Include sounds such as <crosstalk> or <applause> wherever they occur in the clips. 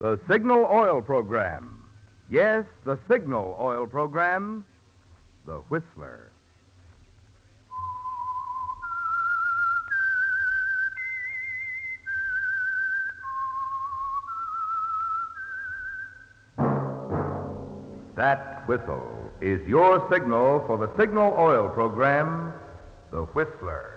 The Signal Oil Program. Yes, the Signal Oil Program. The Whistler. That whistle is your signal for the Signal Oil Program, The Whistler.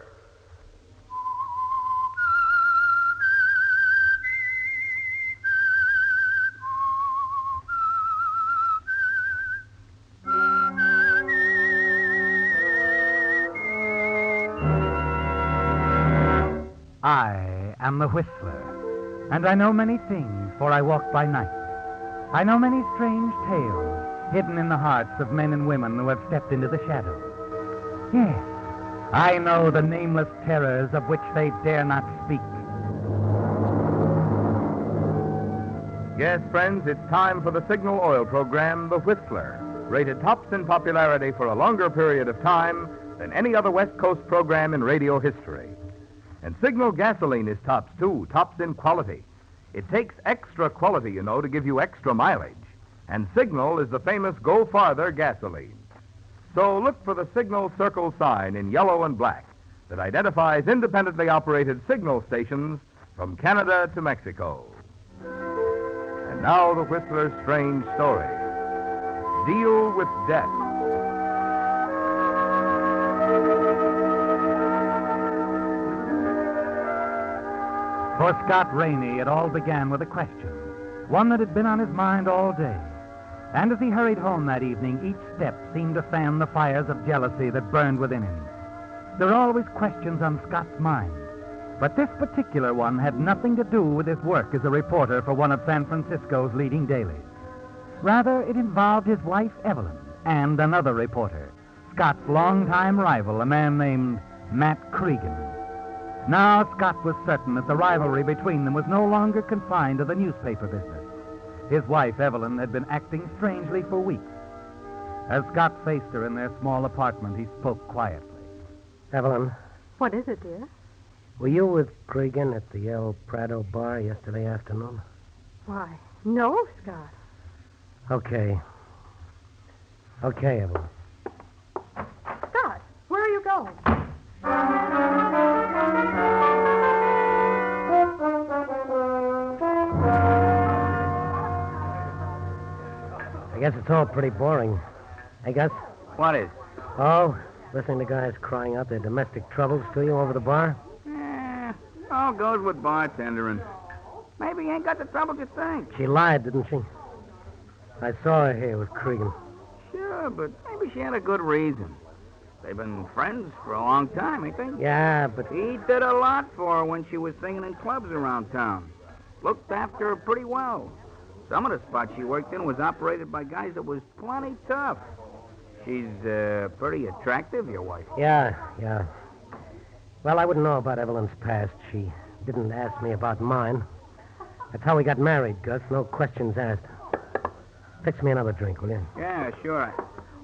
Am the Whistler, and I know many things, for I walk by night. I know many strange tales hidden in the hearts of men and women who have stepped into the shadows. Yes, I know the nameless terrors of which they dare not speak. Yes, friends, it's time for the Signal Oil Program, The Whistler, rated tops in popularity for a longer period of time than any other West Coast program in radio history. And Signal gasoline is tops, too, tops in quality. It takes extra quality, you know, to give you extra mileage. And Signal is the famous Go Farther gasoline. So look for the Signal Circle sign in yellow and black that identifies independently operated signal stations from Canada to Mexico. And now the Whistler's strange story. Deal with death. For Scott Rainey, it all began with a question, one that had been on his mind all day. And as he hurried home that evening, each step seemed to fan the fires of jealousy that burned within him. There are always questions on Scott's mind, but this particular one had nothing to do with his work as a reporter for one of San Francisco's leading dailies. Rather, it involved his wife, Evelyn, and another reporter, Scott's longtime rival, a man named Matt Cregan. Now, Scott was certain that the rivalry between them was no longer confined to the newspaper business. His wife, Evelyn, had been acting strangely for weeks. As Scott faced her in their small apartment, he spoke quietly. Evelyn, What is it, dear? were you with Cregan at the El Prado bar yesterday afternoon? Why, no, Scott. Okay. Okay, Evelyn. Scott, where are you going? I guess it's all pretty boring. I guess. What is? Oh, listening to guys crying out their domestic troubles to you over the bar? Eh, all goes with bartendering. Maybe he ain't got the trouble you think. She lied, didn't she? I saw her here with Cregan. Sure, but maybe she had a good reason. They've been friends for a long time, ain't they? Yeah, but He did a lot for her when she was singing in clubs around town. Looked after her pretty well. Some of the spots she worked in was operated by guys that was plenty tough. She's uh, pretty attractive, your wife. yeah, yeah. Well, I wouldn't know about Evelyn's past. She didn't ask me about mine. That's how we got married, Gus. No questions asked. Fix me another drink, will you? Yeah, sure.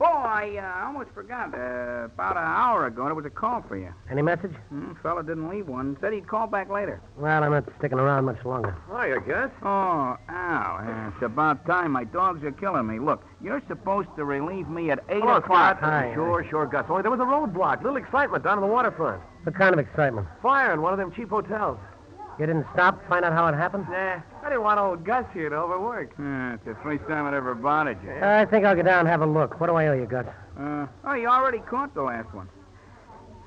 Oh, I uh, almost forgot. Uh, about an hour ago, there was a call for you. Any message? Hmm, fella didn't leave one. Said he'd call back later. Well, I'm not sticking around much longer. Hiya, Gus. Oh, ow. It's about time. My dogs are killing me. Look, you're supposed to relieve me at 8 Hello, o'clock. Scott. Hi. Sure, sure, Gus. Only there was a roadblock. A little excitement down on the waterfront. What kind of excitement? Fire in one of them cheap hotels. You didn't stop, find out how it happened? Nah, I didn't want old Gus here to overwork. Yeah, it's the first time I ever bothered you. I think I'll go down and have a look. What do I owe you, Gus? Uh, oh, you already caught the last one.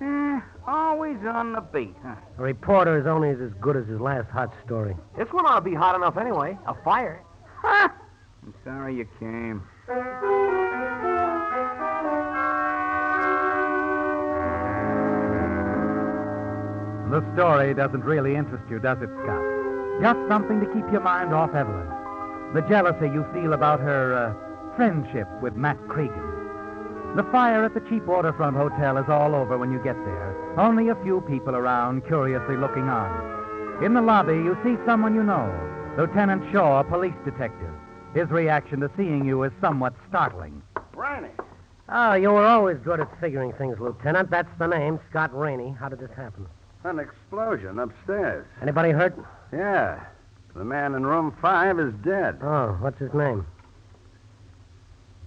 Eh, always on the beat, huh? A reporter is only as good as his last hot story. This one ought to be hot enough anyway. A fire. Ha! I'm sorry you came. The story doesn't really interest you, does it, Scott? Just something to keep your mind off Evelyn. The jealousy you feel about her uh, friendship with Matt Cregan. The fire at the cheap waterfront hotel is all over when you get there. Only a few people around, curiously looking on. In the lobby, you see someone you know Lieutenant Shaw, a police detective. His reaction to seeing you is somewhat startling. Rainey. Oh, you were always good at figuring things, Lieutenant. That's the name, Scott Rainey. How did this happen? An explosion upstairs. Anybody hurt? Yeah. The man in room five is dead. Oh, what's his name?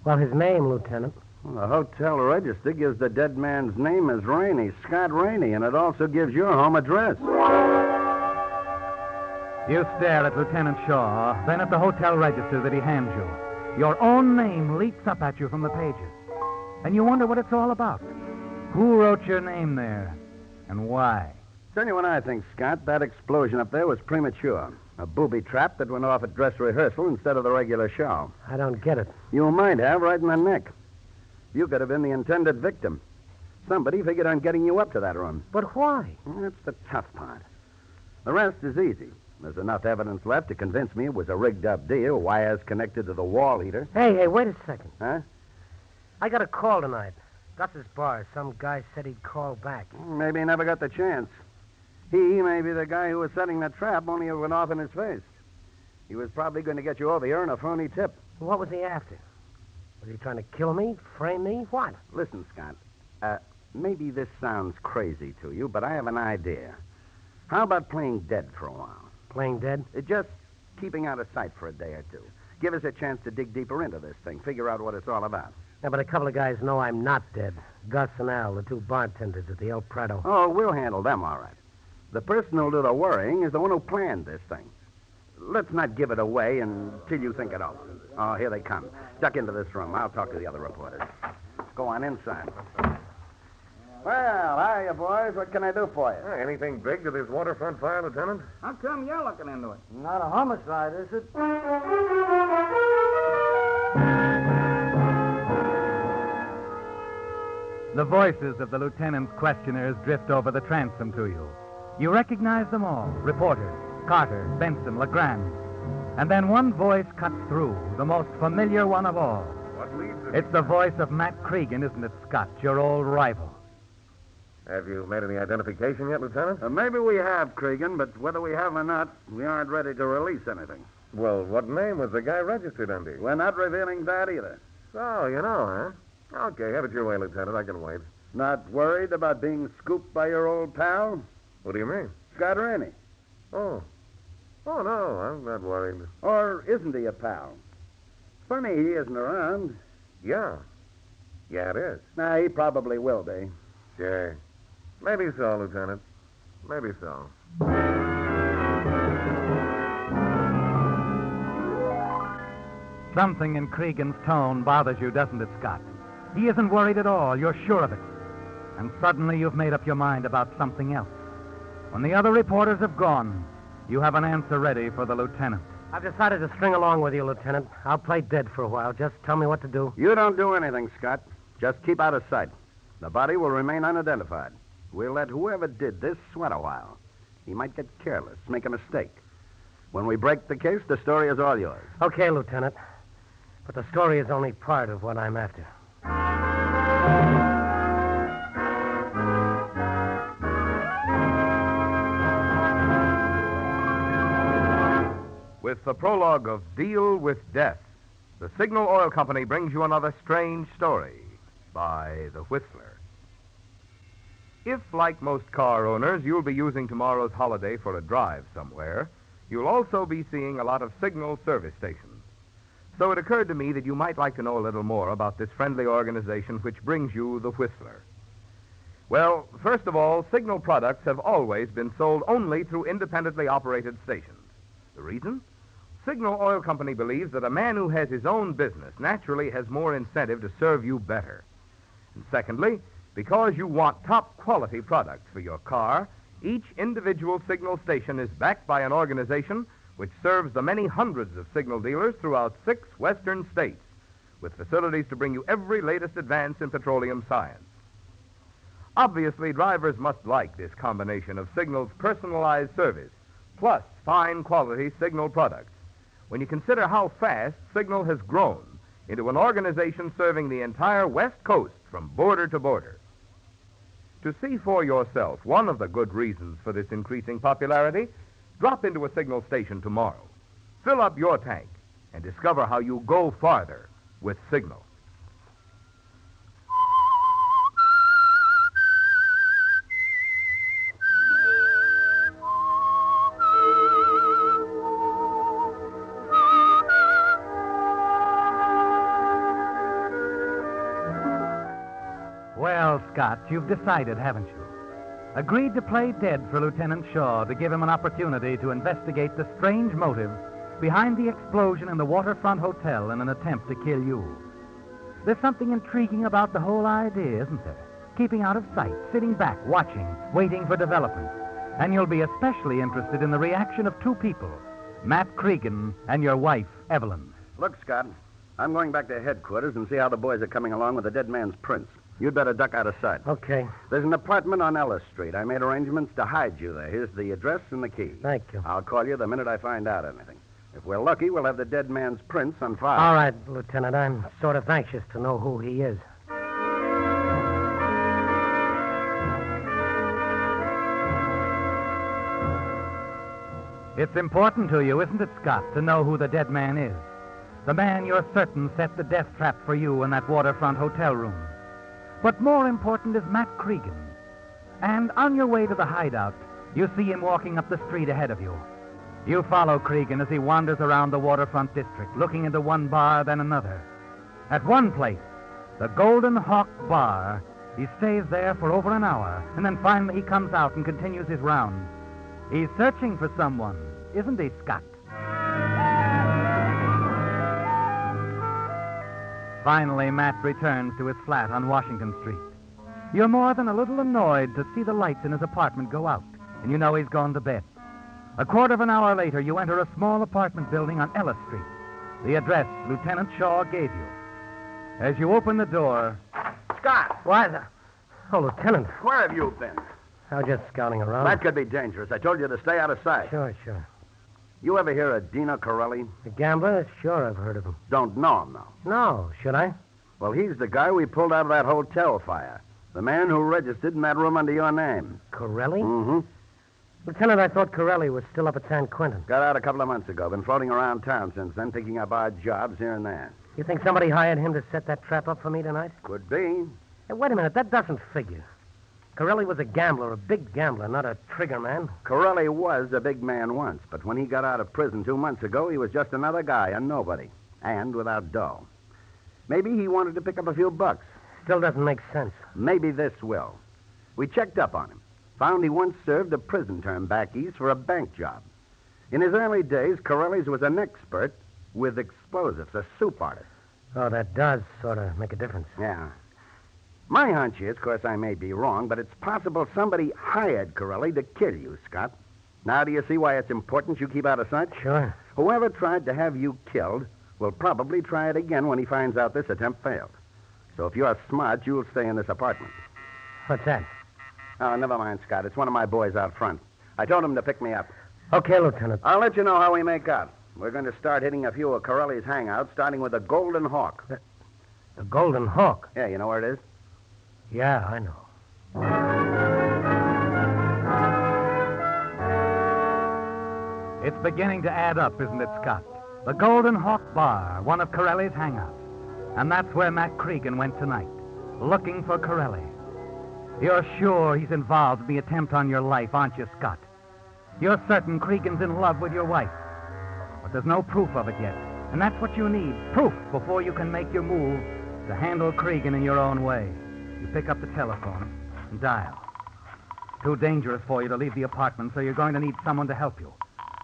Well, his name, Lieutenant. Well, the hotel register gives the dead man's name as Rainey, Scott Rainey, and it also gives your home address. You stare at Lieutenant Shaw, then at the hotel register that he hands you. Your own name leaps up at you from the pages. And you wonder what it's all about. Who wrote your name there? And why? Tell you what I think, Scott. That explosion up there was premature. A booby trap that went off at dress rehearsal instead of the regular show. I don't get it. You might have, right in the neck. You could have been the intended victim. Somebody figured on getting you up to that room. But why? That's the tough part. The rest is easy. There's enough evidence left to convince me it was a rigged up deal, wires connected to the wall heater. Hey, hey, wait a second. Huh? I got a call tonight. Gus's bar. Some guy said he'd call back. Maybe he never got the chance. He may be the guy who was setting the trap, only it went off in his face. He was probably going to get you over here in a phony tip. What was he after? Was he trying to kill me? Frame me? What? Listen, Scott. Uh, maybe this sounds crazy to you, but I have an idea. How about playing dead for a while? Playing dead? Uh, Just keeping out of sight for a day or two. Give us a chance to dig deeper into this thing, figure out what it's all about. Yeah, but a couple of guys know I'm not dead. Gus and Al, the two bartenders at the El Prado. Oh, we'll handle them all right. The person who'll do the worrying is the one who planned this thing. Let's not give it away until you think it over. Oh, here they come. Duck into this room. I'll talk to the other reporters. Go on inside. Well, hiya, boys. What can I do for you? Uh, anything big to this waterfront fire, Lieutenant? How come you're looking into it? Not a homicide, is it? The voices of the lieutenant's questioners drift over the transom to you. You recognize them all reporters Carter, Benson, LeGrand. And then one voice cuts through, the most familiar one of all. What leads It's the voice of Matt Cregan, isn't it, Scott? Your old rival. Have you made any identification yet, Lieutenant? Uh, maybe we have, Cregan, but whether we have or not, we aren't ready to release anything. Well, what name was the guy registered under? We're not revealing that either. Oh, you know, huh? Okay, have it your way, Lieutenant. I can wait. Not worried about being scooped by your old pal, What do you mean? Scott Rainey? Oh. Oh, no, I'm not worried. Or isn't he a pal? Funny he isn't around. Yeah. Yeah, it is. Nah, he probably will be. Sure. Maybe so, Lieutenant. Maybe so. Something in Cregan's tone bothers you, doesn't it, Scott? He isn't worried at all. You're sure of it. And suddenly you've made up your mind about something else. When the other reporters have gone, you have an answer ready for the lieutenant. I've decided to string along with you, Lieutenant. I'll play dead for a while. Just tell me what to do. You don't do anything, Scott. Just keep out of sight. The body will remain unidentified. We'll let whoever did this sweat a while. He might get careless, make a mistake. When we break the case, the story is all yours. Okay, Lieutenant. But the story is only part of what I'm after. With the prologue of Deal with Death, the Signal Oil Company brings you another strange story by The Whistler. If, like most car owners, you'll be using tomorrow's holiday for a drive somewhere, you'll also be seeing a lot of Signal service stations. So it occurred to me that you might like to know a little more about this friendly organization which brings you The Whistler. Well, first of all, Signal products have always been sold only through independently operated stations. The reason? Signal Oil Company believes that a man who has his own business naturally has more incentive to serve you better. And secondly, because you want top quality products for your car, each individual Signal station is backed by an organization which serves the many hundreds of Signal dealers throughout six western states, with facilities to bring you every latest advance in petroleum science. Obviously, drivers must like this combination of Signal's personalized service plus fine quality Signal products. When you consider how fast Signal has grown into an organization serving the entire West Coast from border to border. To see for yourself one of the good reasons for this increasing popularity, drop into a Signal station tomorrow. Fill up your tank and discover how you go farther with Signal. Well, Scott, you've decided, haven't you? Agreed to play dead for Lieutenant Shaw to give him an opportunity to investigate the strange motive behind the explosion in the waterfront hotel in an attempt to kill you. There's something intriguing about the whole idea, isn't there? Keeping out of sight, sitting back, watching, waiting for developments. And you'll be especially interested in the reaction of two people Matt Cregan and your wife, Evelyn. Look, Scott, I'm going back to headquarters and see how the boys are coming along with the dead man's prints. You'd better duck out of sight. Okay. There's an apartment on Ellis Street. I made arrangements to hide you there. Here's the address and the key. Thank you. I'll call you the minute I find out anything. If we're lucky, we'll have the dead man's prints on file. All right, Lieutenant. I'm sort of anxious to know who he is. It's important to you, isn't it, Scott, to know who the dead man is? The man you're certain set the death trap for you in that waterfront hotel room. But more important is Matt Cregan. And on your way to the hideout, you see him walking up the street ahead of you. You follow Cregan as he wanders around the waterfront district, looking into one bar, then another. At one place, the Golden Hawk Bar, he stays there for over an hour, and then finally he comes out and continues his rounds. He's searching for someone, isn't he, Scott? Finally, Matt returns to his flat on Washington Street. You're more than a little annoyed to see the lights in his apartment go out, and you know he's gone to bed. A quarter of an hour later, you enter a small apartment building on Ellis Street. The address Lieutenant Shaw gave you. As you open the door, Scott, Why the... Oh, Lieutenant. where have you been? I was just scouting around. That could be dangerous. I told you to stay out of sight. Sure, sure. You ever hear of Dino Corelli? The gambler? Sure, I've heard of him. Don't know him, though. No, should I? Well, he's the guy we pulled out of that hotel fire. The man who registered in that room under your name. Corelli? Mm-hmm. Lieutenant, I thought Corelli was still up at San Quentin. Got out a couple of months ago. Been floating around town since then, picking up odd jobs here and there. You think somebody hired him to set that trap up for me tonight? Could be. Hey, wait a minute. That doesn't figure. Corelli was a gambler, a big gambler, not a trigger man. Corelli was a big man once, but when he got out of prison two months ago, he was just another guy, a nobody, and without dough. Maybe he wanted to pick up a few bucks. Still doesn't make sense. Maybe this will. We checked up on him. Found he once served a prison term back east for a bank job. In his early days, Corelli's was an expert with explosives, a soup artist. Oh, that does sort of make a difference. Yeah. My hunch is, of course, I may be wrong, but it's possible somebody hired Corelli to kill you, Scott. Now, do you see why it's important you keep out of sight? Sure. Whoever tried to have you killed will probably try it again when he finds out this attempt failed. So if you're smart, you'll stay in this apartment. What's that? Oh, never mind, Scott. It's one of my boys out front. I told him to pick me up. Okay, Lieutenant. I'll let you know how we make out. We're going to start hitting a few of Corelli's hangouts, starting with the Golden Hawk. The Golden Hawk. Yeah, you know where it is? Yeah, I know. it's beginning to add up, isn't it, Scott? The Golden Hawk Bar, one of Corelli's hangouts. And that's where Matt Cregan went tonight, looking for Corelli. You're sure he's involved in the attempt on your life, aren't you, Scott? You're certain Cregan's in love with your wife. But there's no proof of it yet. And that's what you need proof before you can make your move to handle Cregan in your own way. You pick up the telephone and dial. Too dangerous for you to leave the apartment, so you're going to need someone to help you.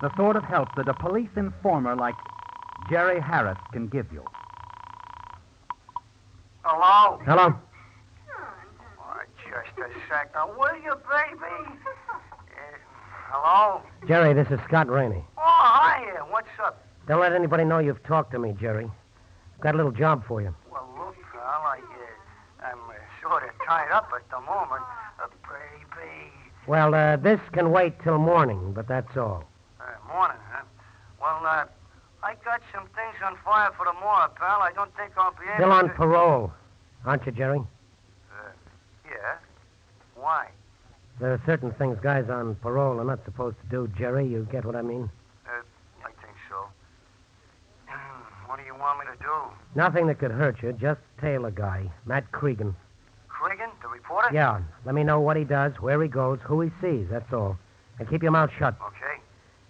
The sort of help that a police informer like Jerry Harris can give you. Hello? Hello? Oh, just a second. Will you, baby? Uh, hello? Jerry, this is Scott Rainey. Oh, hi. What's up? Don't let anybody know you've talked to me, Jerry. I've got a little job for you. Well, look, pal, I, uh, I'm uh, sort of tied up at the moment. Uh, baby. Well, uh, this can wait till morning, but that's all. Uh, morning, huh? Well, uh, I got some things on fire for tomorrow, pal. I don't think I'll be able Still on to... parole, aren't you, Jerry? Yeah? Why? There are certain things guys on parole are not supposed to do, Jerry. You get what I mean? Uh, I think so. <clears throat> what do you want me to do? Nothing that could hurt you. Just tail a guy, Matt Cregan. Cregan, the reporter? Yeah. Let me know what he does, where he goes, who he sees, that's all. And keep your mouth shut. Okay.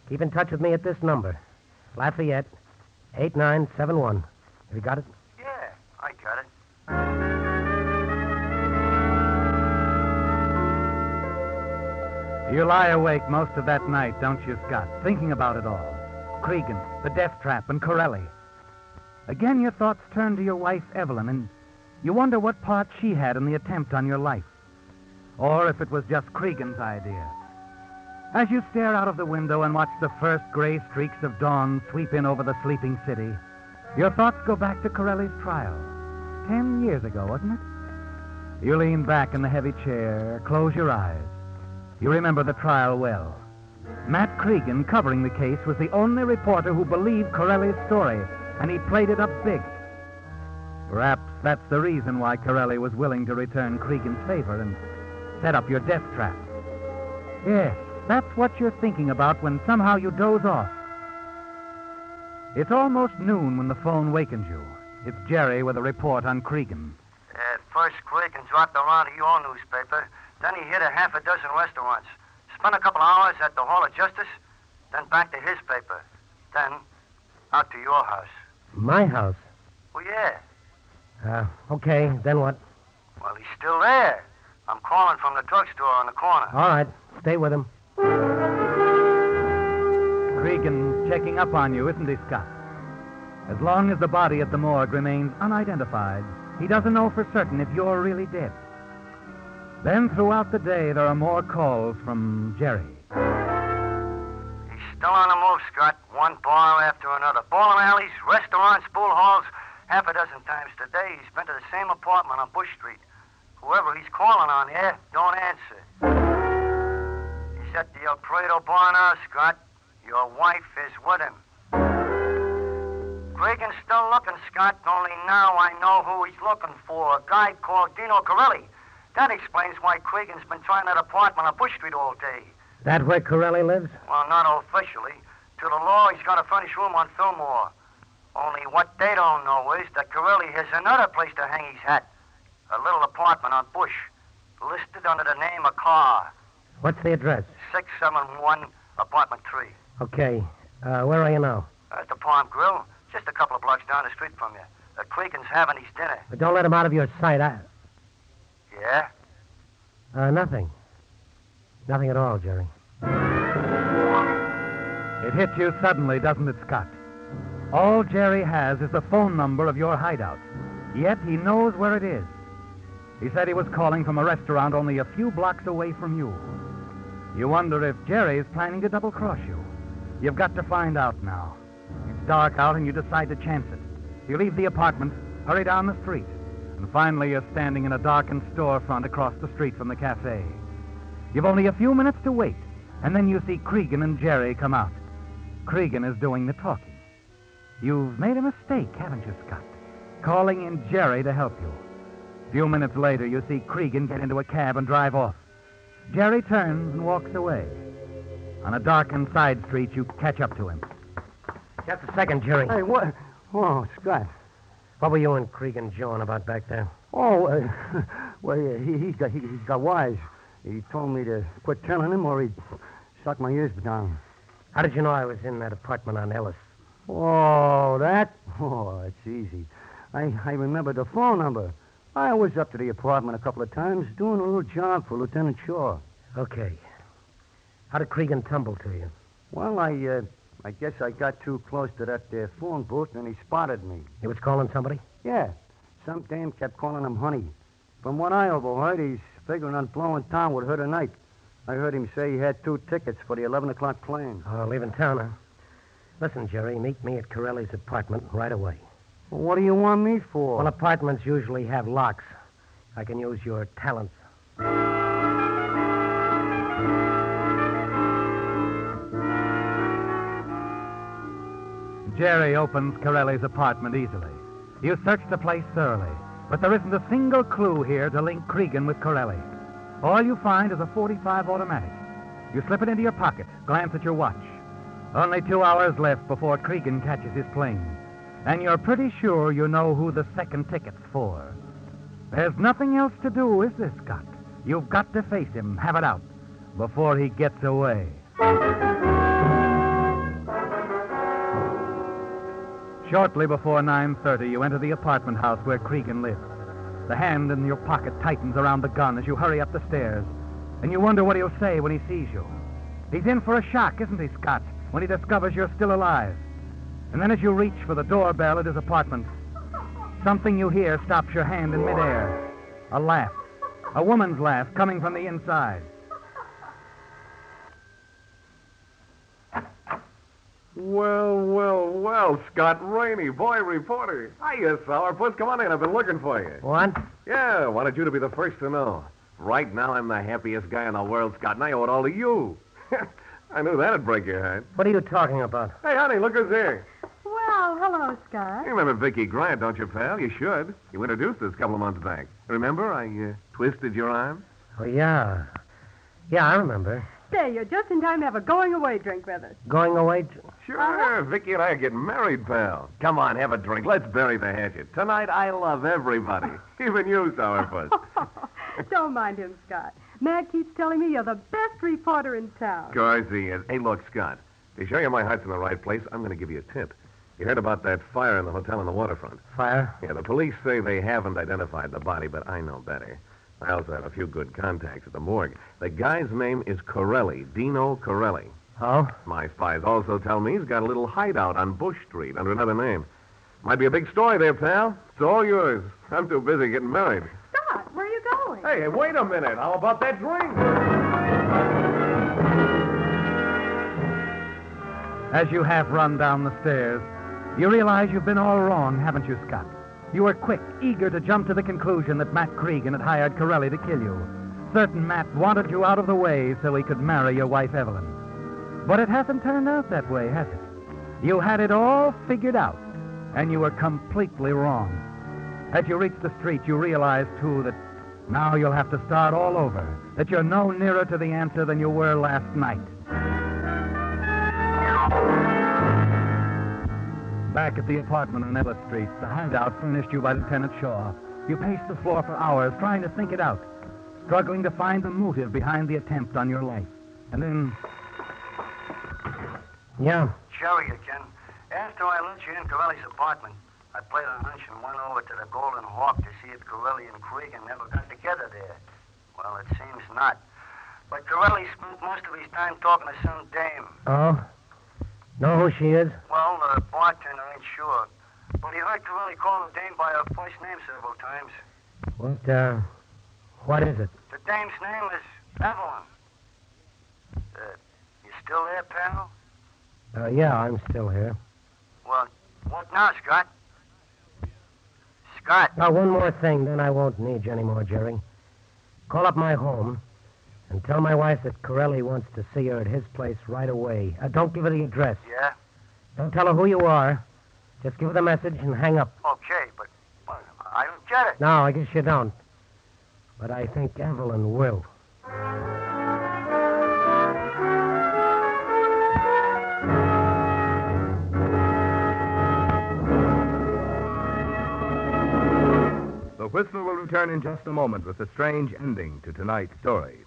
Keep in touch with me at this number Lafayette, 8971. Have you got it? Yeah, I got it. You lie awake most of that night, don't you, Scott? Thinking about it all. Cregan, the death trap, and Corelli. Again, your thoughts turn to your wife, Evelyn, and you wonder what part she had in the attempt on your life. Or if it was just Cregan's idea. As you stare out of the window and watch the first gray streaks of dawn sweep in over the sleeping city, your thoughts go back to Corelli's trial. Ten years ago, wasn't it? You lean back in the heavy chair, close your eyes. You remember the trial well. Matt Cregan, covering the case, was the only reporter who believed Corelli's story, and he played it up big. Perhaps that's the reason why Corelli was willing to return Cregan's favor and set up your death trap. Yes, that's what you're thinking about when somehow you doze off. It's almost noon when the phone wakens you. It's Jerry with a report on Cregan. At first, Cregan dropped around to your newspaper. Then he hit a half a dozen restaurants. Spent a couple hours at the Hall of Justice. Then back to his paper. Then out to your house. My house. Well, yeah. Uh, okay, then what? Well, he's still there. I'm calling from the drugstore on the corner. All right, stay with him. Cregan's checking up on you, isn't he, Scott? As long as the body at the morgue remains unidentified, he doesn't know for certain if you're really dead. Then throughout the day, there are more calls from Jerry. He's still on the move, Scott. One bar after another. Bowling alleys, restaurants, pool halls. Half a dozen times today, he's been to the same apartment on Bush Street. Whoever he's calling on there don't answer. He's at the El Prado bar now, Scott. Your wife is with him. Cregan's still looking, Scott, only now I know who he's looking for. A guy called Dino Corelli. That explains why Cregan's been trying that apartment on Bush Street all day. That where Corelli lives? Well, not officially. To the law, he's got a furnished room on Fillmore. Only what they don't know is that Corelli has another place to hang his hat. A little apartment on Bush, listed under the name of Carr. What's the address? 671, apartment 3. Okay. Uh, where are you now? At the Palm Grill, just a couple of blocks down the street from you. Uh, Cregan's having his dinner. But don't let him out of your sight. I... Yeah? Uh, nothing. Nothing at all, Jerry. It hits you suddenly, doesn't it, Scott? All Jerry has is the phone number of your hideout. Yet he knows where it is. He said he was calling from a restaurant only a few blocks away from you. You wonder if Jerry is planning to double cross you. You've got to find out now. It's dark out and you decide to chance it. You leave the apartment, hurry down the street, and finally you're standing in a darkened storefront across the street from the cafe. You've only a few minutes to wait, and then you see Cregan and Jerry come out. Cregan is doing the talking. You've made a mistake, haven't you, Scott? Calling in Jerry to help you. A few minutes later, you see Cregan get into a cab and drive off. Jerry turns and walks away. On a darkened side street, you catch up to him. Just a second, Jerry. Hey, what? Oh, Scott. What were you and Cregan jawing about back there? Oh, uh, <laughs> well, he, he, got, he, he got wise. He told me to quit telling him or he'd suck my ears down. How did you know I was in that apartment on Ellis? Oh, that? Oh, it's easy. I, I remember the phone number. I was up to the apartment a couple of times doing a little job for Lieutenant Shaw. Okay. How did Cregan tumble to you? Well, I, uh, I guess I got too close to that uh, phone booth and he spotted me. He was calling somebody? Yeah. Some dame kept calling him honey. From what I overheard, he's figuring on blowing town with her tonight. I heard him say he had two tickets for the 11 o'clock plane. Oh, leaving town, huh? Listen, Jerry, meet me at Corelli's apartment right away. Well, what do you want me for? Well, apartments usually have locks. I can use your talents. Jerry opens Corelli's apartment easily. You search the place thoroughly, but there isn't a single clue here to link Cregan with Corelli. All you find is a 45 automatic. You slip it into your pocket, glance at your watch. Only two hours left before Cregan catches his plane. And you're pretty sure you know who the second ticket's for. There's nothing else to do, is there, Scott? You've got to face him, have it out, before he gets away. Shortly before 9.30, you enter the apartment house where Cregan lives. The hand in your pocket tightens around the gun as you hurry up the stairs. And you wonder what he'll say when he sees you. He's in for a shock, isn't he, Scott, when he discovers you're still alive. And then as you reach for the doorbell at his apartment, something you hear stops your hand in midair. A laugh. A woman's laugh coming from the inside. Well, well, well, Scott Rainey, boy reporter. Hiya, Sourpuss. Come on in. I've been looking for you. What? Yeah, wanted you to be the first to know. Right now, I'm the happiest guy in the world, Scott, and I owe it all to you. <laughs> I knew that'd break your heart. What are you talking about? Hey, honey, look who's here. Well, hello, Scott. You remember Vicky Grant, don't you, pal? You should. You introduced us a couple of months back. Remember, I uh, twisted your arm? Oh, yeah. Yeah, I remember. Say, you're just in time to have a going away drink with us. Going away. To... Sure. Vicky and I are getting married, pal. Come on, have a drink. Let's bury the hatchet. Tonight, I love everybody, <laughs> even you, Sourpuss. <laughs> Don't mind him, Scott. Matt keeps telling me you're the best reporter in town. Of course he is. Hey, look, Scott. To show you my heart's in the right place, I'm going to give you a tip. You heard about that fire in the hotel on the waterfront? Fire? Yeah, the police say they haven't identified the body, but I know better. I also have a few good contacts at the morgue. The guy's name is Corelli, Dino Corelli. Oh? My spies also tell me he's got a little hideout on Bush Street under another name. Might be a big story there, pal. It's all yours. I'm too busy getting married. Scott, where are you going? Hey, hey, wait a minute. How about that drink? As you half run down the stairs, you realize you've been all wrong, haven't you, Scott? You were quick, eager to jump to the conclusion that Matt Cregan had hired Corelli to kill you. Certain Matt wanted you out of the way so he could marry your wife, Evelyn. But it hasn't turned out that way, has it? You had it all figured out, and you were completely wrong. As you reach the street, you realize, too, that now you'll have to start all over, that you're no nearer to the answer than you were last night. Back at the apartment on Ellis Street, the hideout furnished you by Lieutenant Shaw, you paced the floor for hours trying to think it out, struggling to find the motive behind the attempt on your life. And then, Yeah. Jerry again. After I let you in Corelli's apartment, I played a hunch and went over to the Golden Hawk to see if Corelli and Cregan never got together there. Well, it seems not. But Corelli spent most of his time talking to some dame. Oh? Know who she is? Well, the bartender ain't sure. But he heard Corelli call the dame by her first name several times. What, uh, what is it? The dame's name is Evelyn. Uh, you still there, pal? Uh, yeah, I'm still here. Well, what now, Scott? Scott. Now, one more thing, then I won't need you anymore, Jerry. Call up my home and tell my wife that Corelli wants to see her at his place right away. Uh, don't give her the address. Yeah? Don't tell her who you are. Just give her the message and hang up. Okay, but well, I don't get it. No, I guess you don't. But I think Evelyn will. The Whistler will return in just a moment with a strange ending to tonight's story.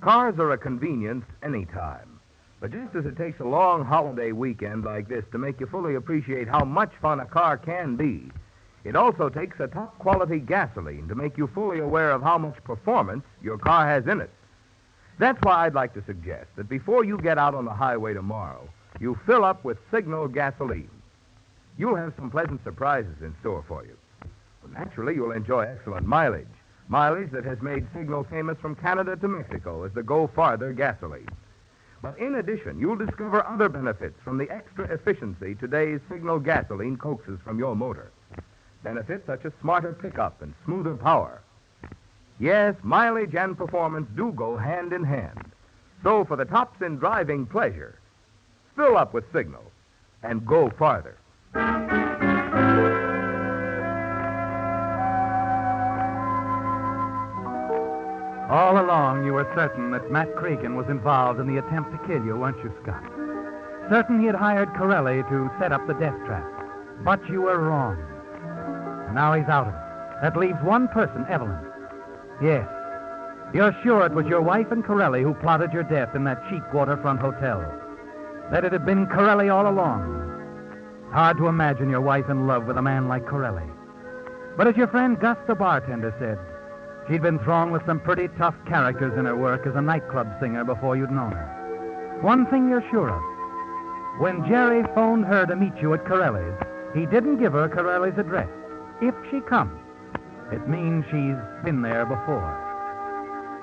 Cars are a convenience any time, But just as it takes a long holiday weekend like this to make you fully appreciate how much fun a car can be, it also takes a top quality gasoline to make you fully aware of how much performance your car has in it. That's why I'd like to suggest that before you get out on the highway tomorrow, you fill up with Signal gasoline. You'll have some pleasant surprises in store for you. Naturally, you'll enjoy excellent mileage. Mileage that has made Signal famous from Canada to Mexico as the Go Farther gasoline. But in addition, you'll discover other benefits from the extra efficiency today's Signal gasoline coaxes from your motor. Benefits such as smarter pickup and smoother power. Yes, mileage and performance do go hand in hand. So for the tops in driving pleasure, fill up with Signal and go farther. All along, you were certain that Matt Cregan was involved in the attempt to kill you, weren't you, Scott? Certain he had hired Corelli to set up the death trap. But you were wrong. And now he's out of it. That leaves one person, Evelyn. Yes. You're sure it was your wife and Corelli who plotted your death in that cheap waterfront hotel. That it had been Corelli all along. Hard to imagine your wife in love with a man like Corelli. But as your friend Gus the bartender said, She'd been thrown with some pretty tough characters in her work as a nightclub singer before you'd known her. One thing you're sure of when Jerry phoned her to meet you at Corelli's, he didn't give her Corelli's address. If she comes, it means she's been there before.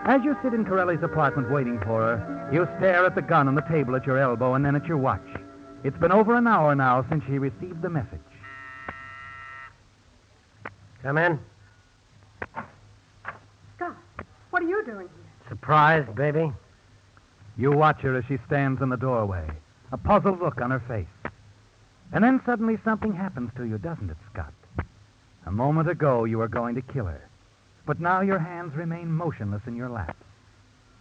As you sit in Corelli's apartment waiting for her, you stare at the gun on the table at your elbow and then at your watch. It's been over an hour now since she received the message. Come in. Scott, what are you doing here? Surprised, baby? You watch her as she stands in the doorway, a puzzled look on her face. And then suddenly something happens to you, doesn't it, Scott? A moment ago you were going to kill her, but now your hands remain motionless in your lap.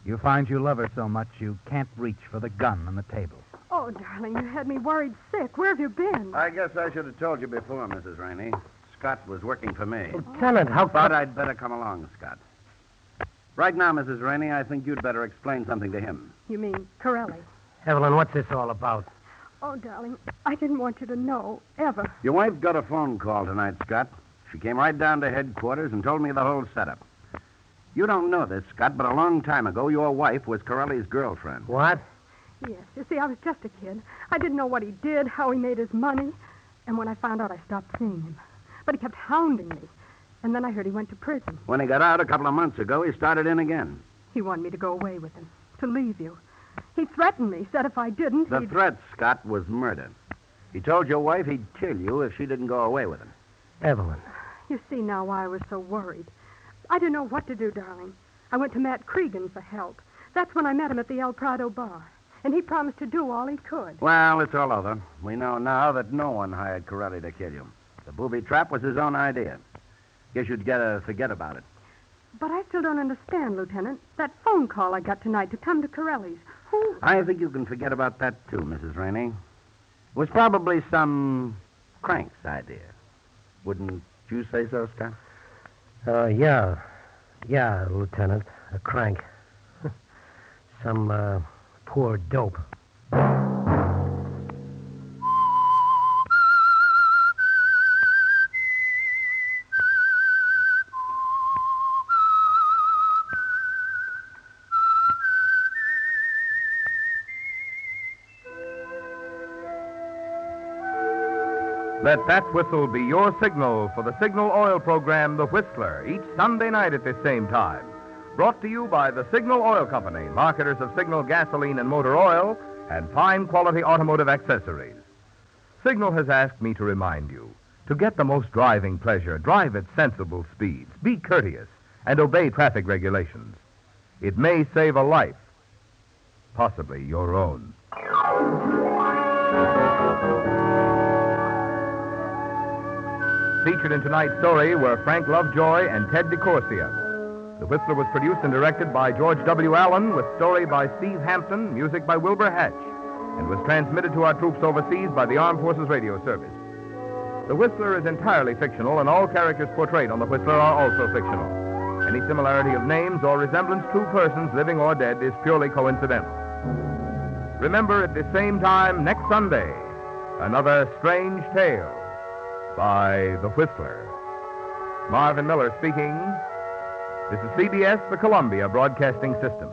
You find you love her so much you can't reach for the gun on the table. Oh, darling, you had me worried sick. Where have you been? I guess I should have told you before, Mrs. Rainey. Scott was working for me. Oh, Lieutenant, how Thought. I'd better come along, Scott. Right now, Mrs. Rainey, I think you'd better explain something to him. You mean Corelli? Evelyn, what's this all about? Oh, darling, I didn't want you to know, ever. Your wife got a phone call tonight, Scott. She came right down to headquarters and told me the whole setup. You don't know this, Scott, but a long time ago, your wife was Corelli's girlfriend. What? Yes, you see, I was just a kid. I didn't know what he did, how he made his money. And when I found out, I stopped seeing him. But he kept hounding me. And then I heard he went to prison. When he got out a couple of months ago, he started in again. He wanted me to go away with him, to leave you. He threatened me, said if I didn't, The he'd... threat, Scott, was murder. He told your wife he'd kill you if she didn't go away with him. Evelyn. You see now why I was so worried. I didn't know what to do, darling. I went to Matt Cregan for help. That's when I met him at the El Prado bar. And he promised to do all he could. Well, it's all over. We know now that no one hired Corelli to kill you. The booby trap was his own idea. Guess you'd get to forget about it. But I still don't understand, Lieutenant. That phone call I got tonight to come to Corelli's. Who? I think you can forget about that, too, Mrs. Rainey. It was probably some crank's idea. Wouldn't you say so, Scott? Uh, yeah. Yeah, Lieutenant. A crank. <laughs> Some, uh, poor dope. Let that whistle be your signal for the Signal Oil program, The Whistler, each Sunday night at this same time. Brought to you by the Signal Oil Company, marketers of Signal gasoline and motor oil and fine quality automotive accessories. Signal has asked me to remind you to get the most driving pleasure, drive at sensible speeds, be courteous, and obey traffic regulations. It may save a life, possibly your own. Featured in tonight's story were Frank Lovejoy and Ted DeCorsia. The Whistler was produced and directed by George W. Allen, with story by Steve Hampton, music by Wilbur Hatch, and was transmitted to our troops overseas by the Armed Forces Radio Service. The Whistler is entirely fictional, and all characters portrayed on The Whistler are also fictional. Any similarity of names or resemblance to persons, living or dead, is purely coincidental. Remember, at the same time next Sunday, another strange tale by The Whistler. Marvin Miller speaking. This is CBS, the Columbia Broadcasting System.